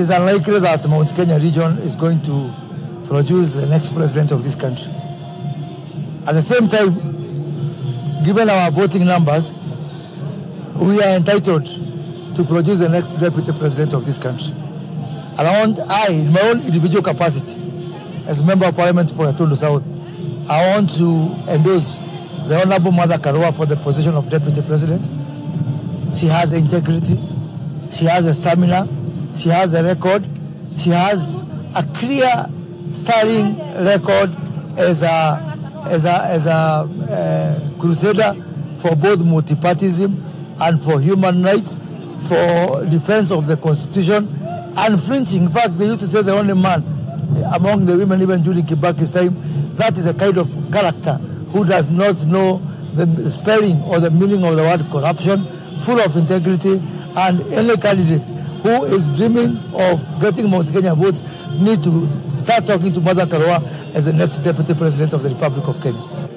is unlikely that Mount Kenya region is going to produce the next president of this country. At the same time, given our voting numbers, we are entitled to produce the next deputy president of this country. I want, in my own individual capacity, as member of parliament for Gatundu South, I want to endorse the Honorable Martha Karua for the position of deputy president. She has the integrity, she has the stamina, she has a record, she has a clear starting record as a as a as a uh, crusader for both multipartyism and for human rights, for defense of the constitution, unflinching. In fact, they used to say the only man among the women, even during Kibaki's time, that is a kind of character who does not know the spelling or the meaning of the word corruption, full of integrity, and any candidate who is dreaming of getting Mount Kenya votes need to start talking to Martha Karua as the next deputy president of the Republic of Kenya.